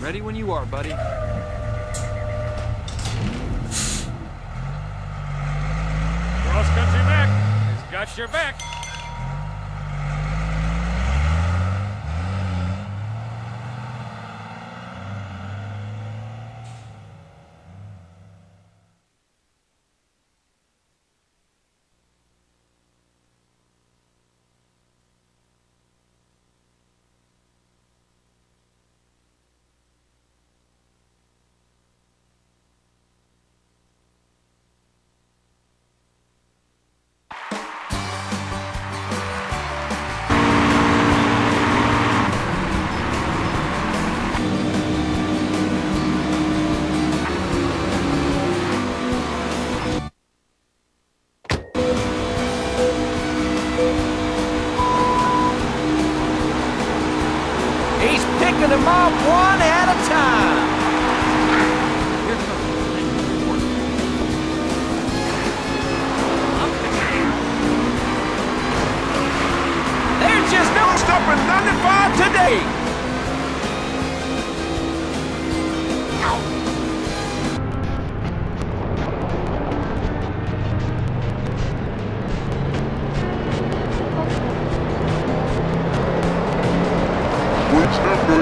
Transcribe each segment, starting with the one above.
Ready when you are, buddy. Cross country Mack has got your back.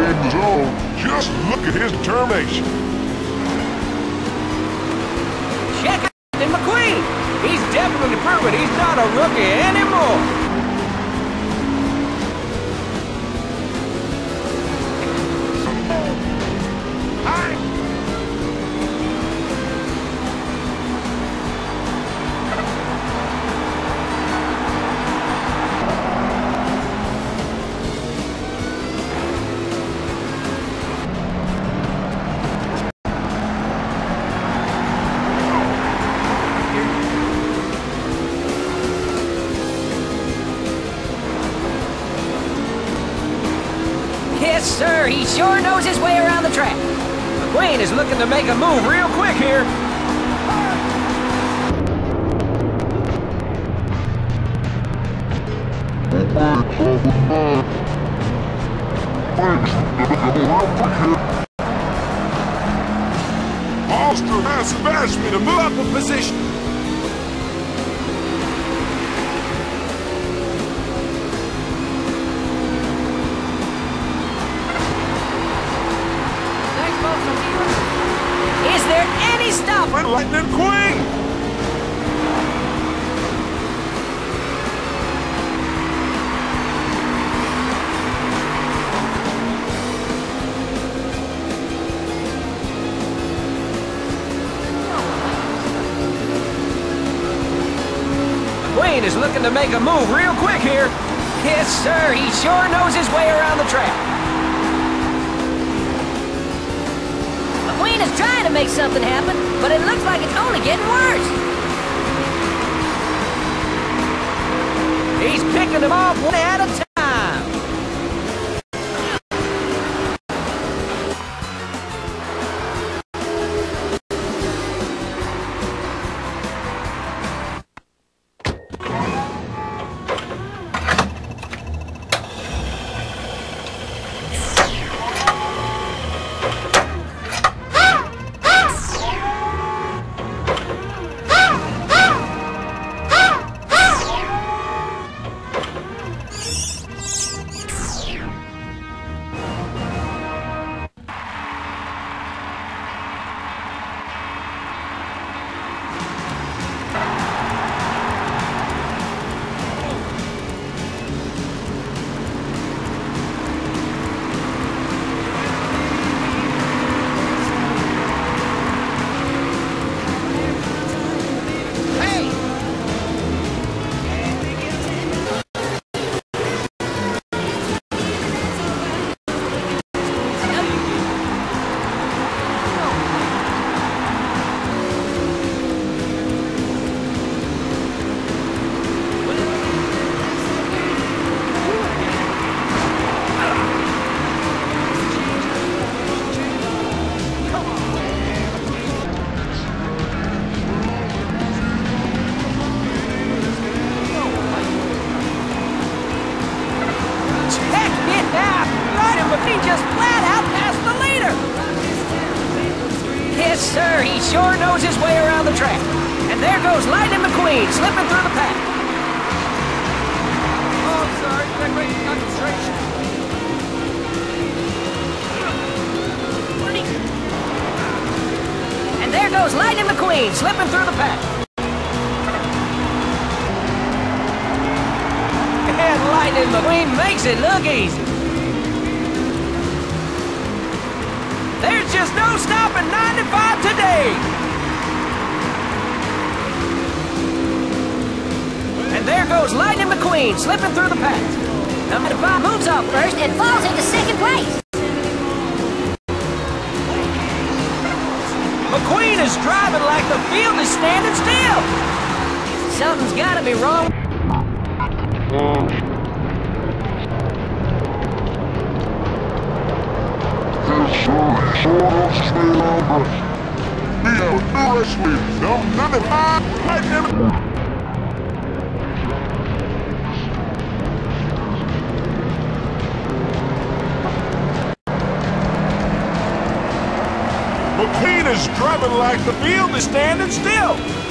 The just look at his determination. Check out Captain McQueen. He's definitely proven he's not a rookie anymore. Yes, sir. He sure knows his way around the track. McQueen is looking to make a move real quick here. Austin has smashed me to move up a position. Lightning Queen! McQueen is looking to make a move real quick here. Yes, sir. He sure knows his way around the track. Is trying to make something happen, but it looks like it's only getting worse. He's picking them off one at a time. Track. And there goes Lightning McQueen slipping through the pack. Oh, sorry. Back concentration. And there goes Lightning McQueen slipping through the pack. And Lightning McQueen makes it look easy. There's just no stopping 95 today. And there goes Lightning McQueen slipping through the pack. Number five moves off first and falls into second place. McQueen is driving like the field is standing still. Something's gotta be wrong. Is driving like the field is standing still.